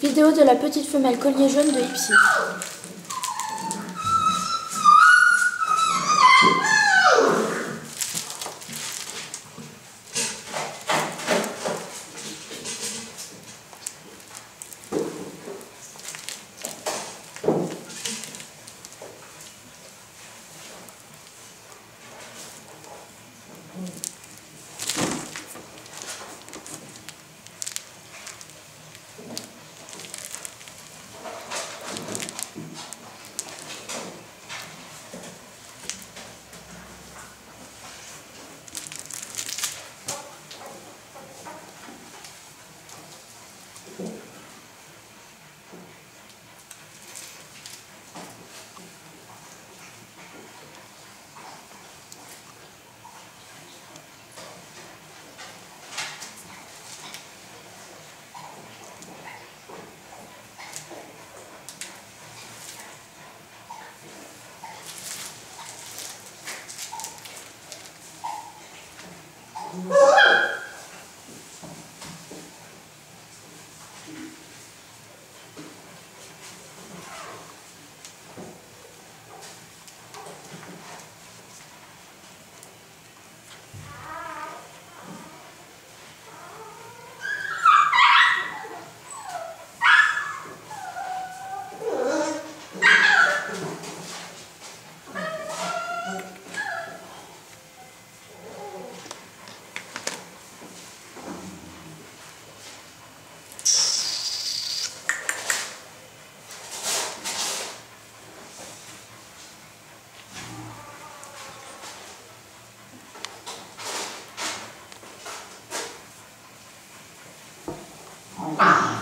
Vidéo de la petite femelle collier jaune de Ipsy. 好大